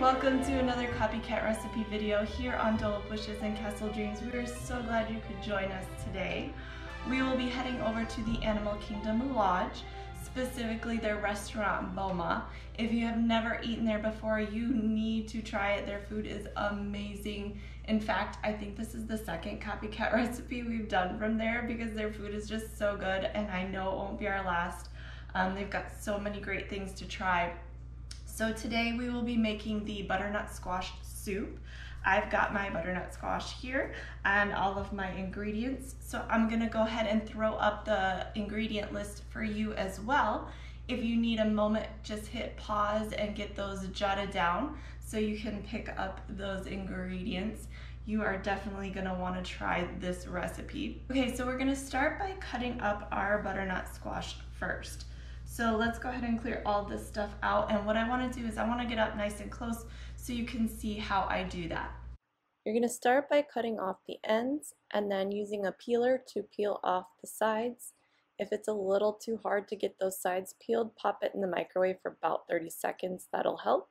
welcome to another copycat recipe video here on Dole Whips and Castle Dreams. We are so glad you could join us today. We will be heading over to the Animal Kingdom Lodge, specifically their restaurant Boma. If you have never eaten there before, you need to try it. Their food is amazing. In fact, I think this is the second copycat recipe we've done from there because their food is just so good and I know it won't be our last. Um, they've got so many great things to try. So today we will be making the butternut squash soup. I've got my butternut squash here and all of my ingredients. So I'm gonna go ahead and throw up the ingredient list for you as well. If you need a moment, just hit pause and get those jotted down so you can pick up those ingredients. You are definitely gonna wanna try this recipe. Okay, so we're gonna start by cutting up our butternut squash first. So let's go ahead and clear all this stuff out. And what I wanna do is I wanna get up nice and close so you can see how I do that. You're gonna start by cutting off the ends and then using a peeler to peel off the sides. If it's a little too hard to get those sides peeled, pop it in the microwave for about 30 seconds, that'll help.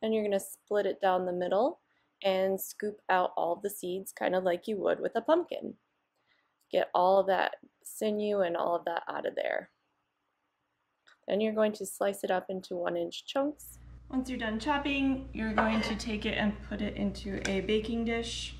Then you're gonna split it down the middle and scoop out all the seeds kind of like you would with a pumpkin. Get all of that sinew and all of that out of there. Then you're going to slice it up into one inch chunks. Once you're done chopping, you're going to take it and put it into a baking dish.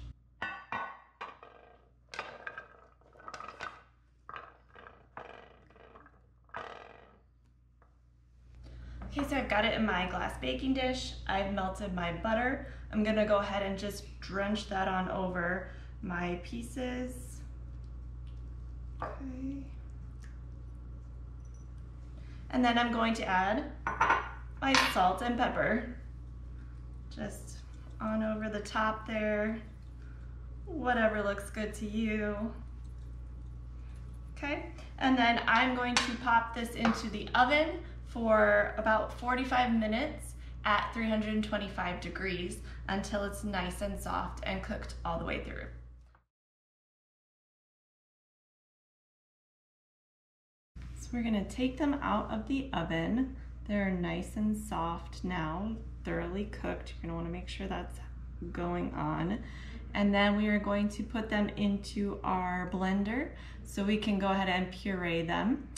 Okay, so I've got it in my glass baking dish. I've melted my butter. I'm gonna go ahead and just drench that on over my pieces. Okay. And then I'm going to add my salt and pepper. Just on over the top there. Whatever looks good to you. Okay, and then I'm going to pop this into the oven for about 45 minutes at 325 degrees until it's nice and soft and cooked all the way through. So we're gonna take them out of the oven. They're nice and soft now, thoroughly cooked. You're gonna wanna make sure that's going on. And then we are going to put them into our blender so we can go ahead and puree them.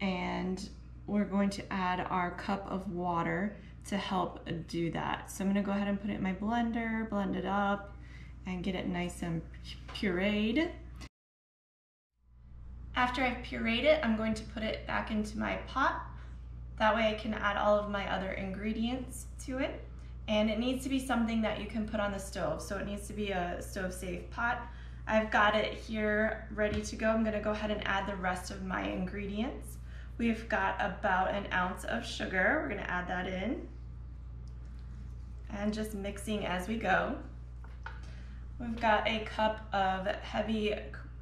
And we're going to add our cup of water to help do that. So I'm gonna go ahead and put it in my blender, blend it up, and get it nice and pureed. After I've pureed it, I'm going to put it back into my pot. That way I can add all of my other ingredients to it. And it needs to be something that you can put on the stove. So it needs to be a stove safe pot. I've got it here ready to go. I'm gonna go ahead and add the rest of my ingredients. We've got about an ounce of sugar. We're gonna add that in and just mixing as we go. We've got a cup of heavy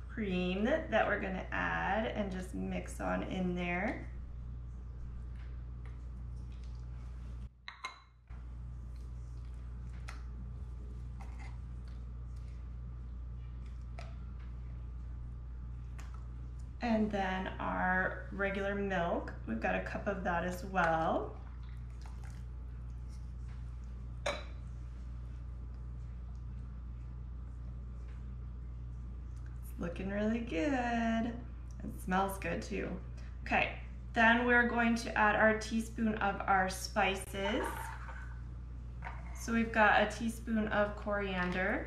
cream that we're gonna add and just mix on in there. And then our regular milk, we've got a cup of that as well. Looking really good. It smells good too. Okay, then we're going to add our teaspoon of our spices. So we've got a teaspoon of coriander.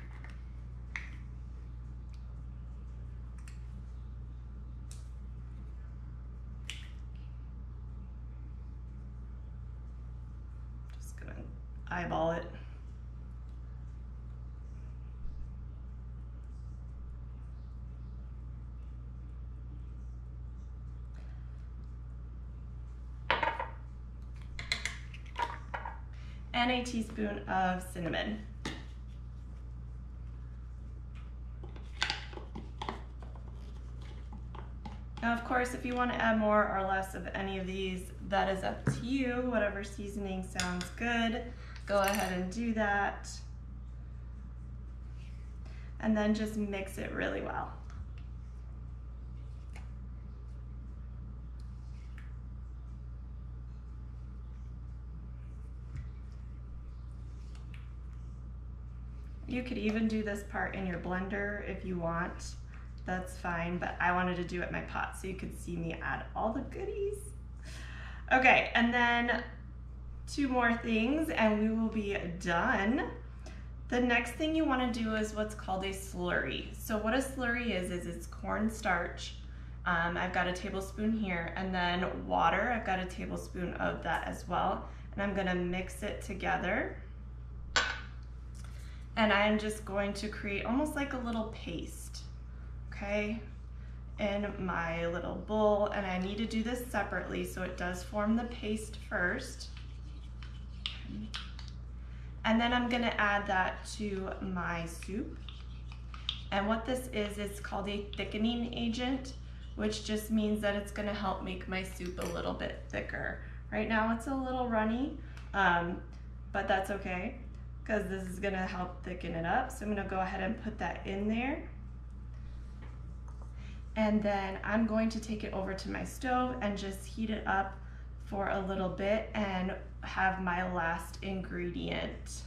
and a teaspoon of cinnamon. Now, of course, if you want to add more or less of any of these, that is up to you. Whatever seasoning sounds good, go ahead and do that. And then just mix it really well. You could even do this part in your blender if you want. That's fine, but I wanted to do it in my pot so you could see me add all the goodies. Okay, and then two more things and we will be done. The next thing you wanna do is what's called a slurry. So what a slurry is, is it's cornstarch. Um, I've got a tablespoon here and then water, I've got a tablespoon of that as well. And I'm gonna mix it together and I'm just going to create almost like a little paste, okay, in my little bowl. And I need to do this separately so it does form the paste first. And then I'm gonna add that to my soup. And what this is, it's called a thickening agent, which just means that it's gonna help make my soup a little bit thicker. Right now it's a little runny, um, but that's okay because this is gonna help thicken it up. So I'm gonna go ahead and put that in there. And then I'm going to take it over to my stove and just heat it up for a little bit and have my last ingredient.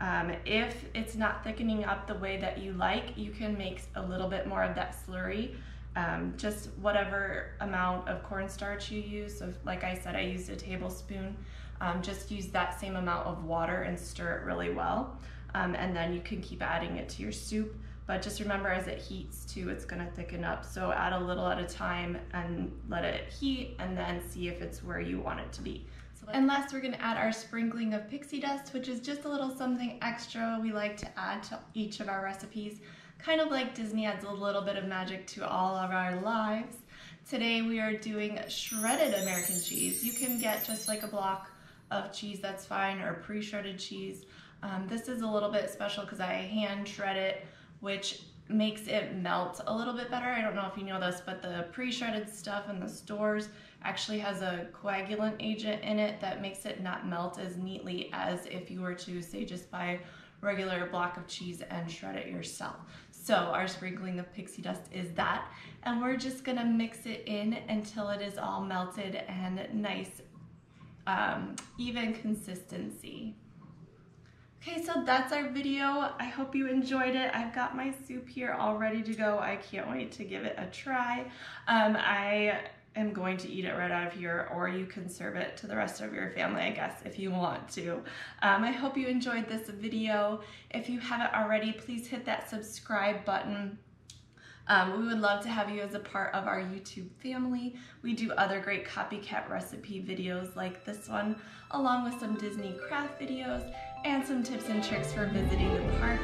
Um, if it's not thickening up the way that you like, you can make a little bit more of that slurry. Um, just whatever amount of cornstarch you use. So like I said, I used a tablespoon. Um, just use that same amount of water and stir it really well. Um, and then you can keep adding it to your soup. But just remember as it heats too, it's gonna thicken up. So add a little at a time and let it heat and then see if it's where you want it to be. So and last we're gonna add our sprinkling of pixie dust, which is just a little something extra we like to add to each of our recipes. Kind of like Disney adds a little bit of magic to all of our lives. Today we are doing shredded American cheese. You can get just like a block of cheese, that's fine, or pre-shredded cheese. Um, this is a little bit special because I hand shred it, which makes it melt a little bit better. I don't know if you know this, but the pre-shredded stuff in the stores actually has a coagulant agent in it that makes it not melt as neatly as if you were to say just buy regular block of cheese and shred it yourself. So our sprinkling of pixie dust is that. And we're just gonna mix it in until it is all melted and nice um, even consistency. Okay, so that's our video. I hope you enjoyed it. I've got my soup here all ready to go. I can't wait to give it a try. Um, I am going to eat it right out of here or you can serve it to the rest of your family, I guess, if you want to. Um, I hope you enjoyed this video. If you haven't already, please hit that subscribe button um, we would love to have you as a part of our YouTube family. We do other great copycat recipe videos like this one, along with some Disney craft videos and some tips and tricks for visiting the park.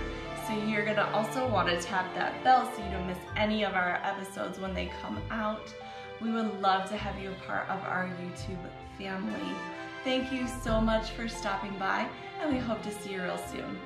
So you're gonna also wanna tap that bell so you don't miss any of our episodes when they come out. We would love to have you a part of our YouTube family. Thank you so much for stopping by and we hope to see you real soon.